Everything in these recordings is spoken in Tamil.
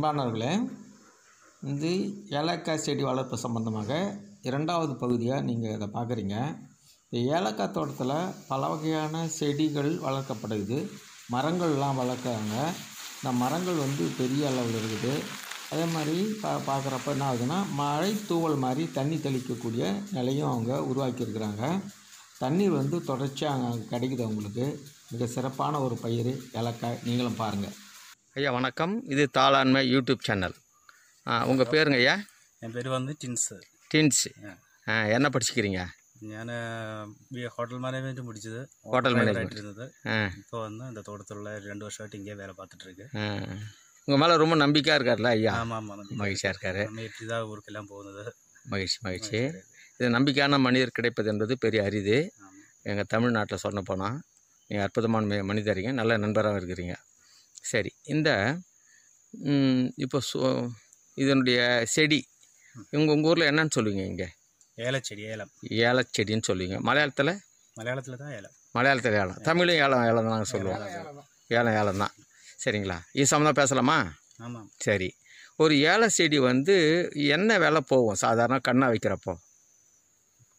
அன்பானவர்களே இது ஏலக்காய் செடி வளர்ப்பு சம்பந்தமாக இரண்டாவது பகுதியாக நீங்கள் இதை பார்க்குறீங்க. இந்த ஏலக்காய் தோட்டத்தில் பல வகையான செடிகள் வளர்க்கப்படுது. மரங்கள்லாம் வளர்க்குறாங்க. இந்த மரங்கள் வந்து பெரிய அளவில் இருக்குது. அதே மாதிரி பா பார்க்குறப்ப என்ன ஆகுதுன்னா மழை தூவல் மாதிரி தண்ணி தெளிக்கக்கூடிய நிலையும் அவங்க உருவாக்கியிருக்கிறாங்க தண்ணீர் வந்து தொடர்ச்சியாக அங்கே கிடைக்குது அவங்களுக்கு. மிக சிறப்பான ஒரு பயிர் ஏலக்காய். நீங்களும் பாருங்கள் ஐயா வணக்கம். இது தாளான்மை யூடியூப் சேனல். உங்கள் பேருங்க ஐயா? என் பேர் வந்து டின்ஸு. டின்ஸ். என்ன படிச்சுக்கிறீங்க? ഞാൻ ഹോട്ടൽ മാനേജ്മെന്റ് മുടിച്ചത് ഹോട്ടൽ இருந்தது இப்போ வந்து இந்த தோட்டத்தில் ரெண்டு வருஷமாയിട്ട് இங்கே வேலை பார்த்துட்ருக்கு உங்கள் மேலே ரொம்ப நம்பிக்கையாக இருக்கார்ல ஐயா ஆமாம் ஆமாம் மகிழ்ச்சியாக இருக்காரு இப்படி தான் ஊருக்கெல்லாம் போகுது மகிழ்ச்சி மகிழ்ச்சி இது நம்பிக்கையான மனிதர் கிடைப்பது என்பது பெரிய அரிது எங்கள் தமிழ்நாட்டில் சொன்ன போனால் நீங்கள் அற்புதமான மனிதரிங்க நல்ல நண்பராகவும் இருக்கிறீங்க சரி இந்த ம், இப்போ சு இதனுடைய செடி இவங்க உங்கள் ஊரில் என்னன்னு சொல்லுவீங்க இங்கே ஏலச்செடி ஏலம் ஏலச்செடின்னு சொல்லுவீங்க மலையாளத்தில் மலையாளத்தில் தான் ஏலம் மலையாளத்தில் ஏலம் தமிழும் ஏலம் ஏலம் தான் நாங்கள் சொல்லுவோம் ஏலம் ஏலம் தான் சரிங்களா இது சம்மந்தம் பேசலாமா ஆமாம் சரி ஒரு ஏல செடி வந்து என்ன விலை போகும் சாதாரண கண்ணா வைக்கிறப்போ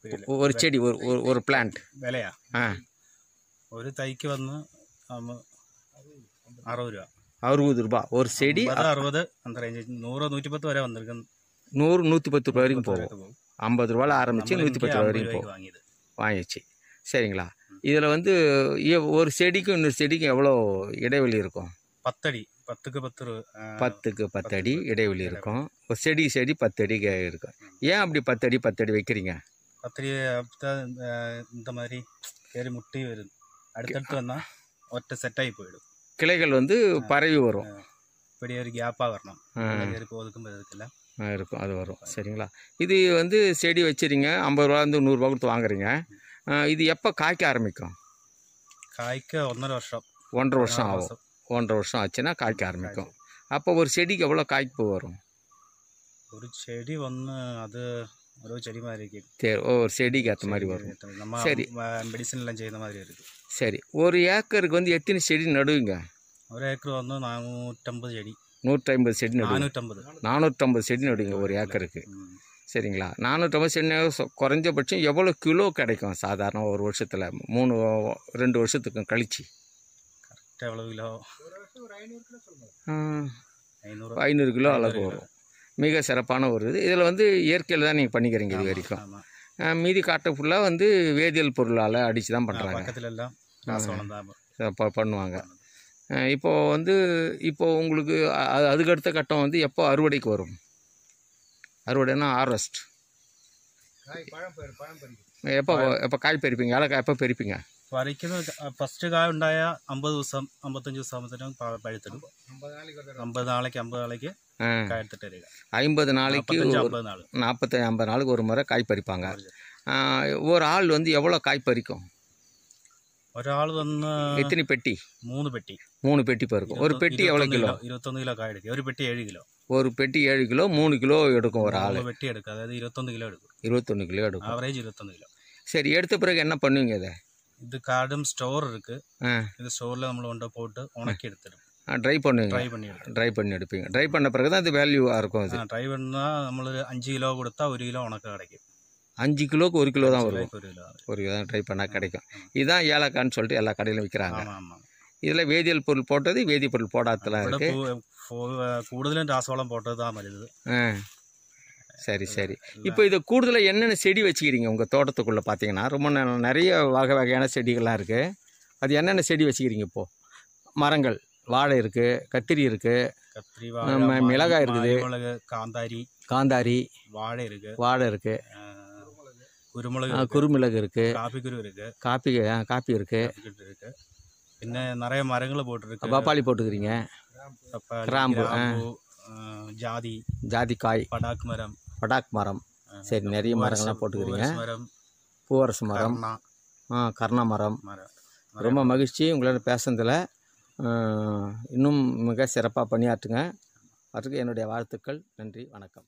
புரியல. ஒரு செடி ஒரு ஒரு- ஒரு பிளான்ட் വിലയാ ஆ ഒരു തൈക്ക് വന്ന് നമ്മ അറുപത് രൂപ அறுபது ரூபாய் ஒரு செடி അമ്പത് അറുപത് அந்த റേഞ്ച് നൂറ് നൂറ്റിപ്പത്ത് വരെ വന്നിരിക്കും நூறு நூற்றி பத்து ரூபாய் வரைக்கும் போகும் പോകും ஐம்பது ரூபாயில் ஆரம்பித்து നമ്മൾ நூற்றி എനിക്ക് பத்து ரூபாய் അമ്പത് வரைக்கும் രൂപയ്ക്ക് போகும் വാങ്ങിയത് வாங்கிச்சு சரிங்களா இதில் வந்து எ- ஒரு செடிக்கும் இன்னொரு செடிக்கும் எவ்வளோ இடைவெளி இருக்கும் പത്തടി പത്തുക്ക് പത്ത് രൂപ ആ, பத்துக்கு பத்து அடி இடைவெளி இருக்கும் ஒரு செடி செடி பத்து அடி கே- இருக்கும் ஏன் அப்படி பத்து அடி பத்து அடி வைக்கிறீங்க പത്തടി അപ്പത്തെ இந்த மாதிரி കയറി മുട്ടി വരും അടുത്തടുത്ത് വന്നാൽ ഒറ്റ സെറ്റായി പോയിടും கிளைகள் வந்து பரவி வரும். இப்படி ஒரு கேப்பாக வரணும். இருக்கு ஒதுக்கும் இருக்குல்ல இருக்கும். அது வரும். சரிங்களா? இது வந்து செடி வச்சுறீங்க ஐம்பது ரூபாந்து நூறுரூவா கொடுத்து வாங்குறீங்க. இது எப்போ காய்க்க ஆரம்பிக்கும்? காய்க்க ஒன்றரை வருஷம். ஒன்றரை வருஷம் ஆகும். ஒன்றரை வருஷம் ஆச்சுன்னா காய்க்க ஆரம்பிக்கும். அப்போ ஒரு செடிக்கு எவ்வளோ காய்ப்பு வரும்? ஒரு செடி ஒன்று அது ஒரு செடி மாதிரி சரி ஒவ்வொரு செடிக்கு ஏற்ற மாதிரி வரும். நம்ம சரி. மெடிசன்லாம் செய்த மாதிரி இருக்குது சரி ஒரு ஏக்கருக்கு வந்து எத்தனை செடி நடுவீங்க? ஒரு ஏக்கர் வந்து நானூற்றம்பது செடி. நூற்றி செடி நடுங்க நானூற்றம்பது. நானூற்றம்பது செடி நடுவீங்க ஒரு ஏக்கருக்கு. சரிங்களா? நானூற்றம்பது செடி குறைஞ்சபட்சம் எவ்வளோ கிலோ கிடைக்கும் சாதாரண ஒரு வருஷத்தில்? மூணு ரெண்டு வருஷத்துக்கும் கழிச்சு. கரெக்டாக எவ்வளோ கிலோ? ஐநூறு. கிலோ அளவுக்கு வரும். மிக சிறப்பான ஒரு இது. இதில் வந்து இயற்கையில் தான் நீங்கள் பண்ணிக்கிறீங்க இது வரைக்கும். மீதி காட்டை ஃபுல்லாக வந்து வேதியியல் பொருளால் அடித்து தான் பண்ணுறாங்க. பண்ணுவாங்க. ஆ, இப்போ வந்து இப்போ உங்களுக்கு அதுக்கு அடுத்த கட்டம் வந்து எப்போ அறுவடைக்கு வரும்? அறுவடைனா ஹார்வெஸ்ட் எப்போ எப்போ காய் பறிப்பீங்க? ஏலக்காய் எப்போ பறிப்பீங்க? പറിക്കുന്ന ഫസ്റ്റ് കായ ഉണ്ടായ അമ്പത് ദിവസം അമ്പത്തഞ്ച് ദിവസം ആകുമ്പോഴത്തേനും പ- പഴുത്തിടും അമ്പത് നാളേക്ക് അമ്പത് നാളേക്ക് ஆ, കായ എടുത്തിട്ട് വരിക ஐம்பது நாளைக்கு നാൽപ്പത്തഞ്ച് ஒரு അമ്പത് നാള് நாற்பத்தி ஐம்பது நாளுக்கு ஒரு முறை காய் பறிப்பாங்க ஆ, ஒரு ஆள் வந்து எவ்வளோ காய் பறிக்கும் ഒരാൾ വന്ന് எத்தனை பெட்டி മൂന്ന് പെട്ടി மூணு பெட்டி பறிக்கும் ஒரு பெட்டி எவ்வளோ ഇരുപത്തൊന്ന് கிலோ ഇരുപത്തൊന്ന് കിലോ കായ എടുക്കുക ഒരു പെട്ടി ഏഴ് കിലോ ஒரு பெட்டி ஏழு கிலோ மூணு கிலோ எடுக்கும் ஒரு ஆள் മൂന്ന് പെട്ടി എടുക്കുക അതായത് ഇരുപത്തൊന്ന് കിലോ എടുക്കും இருபத்தொன்று கிலோ எடுக்கும் ആവറേജ് ഇരുപത്തൊന്ന് കിലോ சரி எடுத்த பிறகு என்ன பண்ணுவீங்க இதை ഇത് കാർഡും സ്റ്റോർ ഇருக்கு இது ஸ்டோரில் நம்ம கொண்டு போட்டு உணக்கி எடுத்துடும் ட்ரை பண்ணி ட்ரை பண்ணி ட்ரை பண்ணி எடுப்பீங்க. ட்ரை பண்ண பிறகு தான் இது வேல்யூவாக இருக்கும் அது. ட்ரை பண்ணால் നമ്മൾ அஞ்சு கிலோ கொடுத்தா ஒரு கிலோ உனக்கு கிடைக்கும். அஞ்சு கிலோக்கு ஒரு கிலோ தான் வரும். ஒரு கிலோ தான். ட்ரை பண்ணால் கிடைக்கும். இதுதான் ஏலக்கான்னு சொல்லிட்டு எல்லா கடையிலும் விற்கிறாங்க இதில் வேதியியல் பொருள் போட்டது வேதிப்பொருள் போடாதலாம் இருக்குது கூடுதலும் ராசவளம் போட்டது தான் வருது சரி சரி. இப்போ இதை கூடுதலாக என்னென்ன செடி வச்சுக்கிறீங்க உங்கள் தோட்டத்துக்குள்ளே பார்த்தீங்கன்னா ரொம்ப நிறைய வகை வகையான செடிகள்லாம் இருக்குது அது என்னென்ன செடி வச்சுக்கிறீங்க இப்போது மரங்கள் வாழை இருக்குது கத்திரி இருக்குது மிளகாய் இருக்குது. காந்தாரி காந்தாரி வாழை இருக்குது வாழை இருக்குது குருமிளகு குருமிளகு இருக்குது காப்பி குரு இருக்குது காபி காப்பி இருக்குது என்ன நிறைய மரங்களை போட்டுருக்கு. பப்பாளி போட்டுக்கிறீங்க. கிராம்பு ஜாதி ஜாதிக்காய் படாக்கு மரம். படாக் மரம். சரி நிறைய மரங்கள்லாம் போட்டுக்கிறீங்க. பூவரசு மரம் பூவரசு மரம். கர்ணா. ஆ கர்ணா மரம். மரம். ரொம்ப மகிழ்ச்சி. உங்களோட பேசுனதில் இன்னும் மிக சிறப்பாக பணியாற்றுங்க. அதுக்கு என்னுடைய வாழ்த்துக்கள். நன்றி வணக்கம்.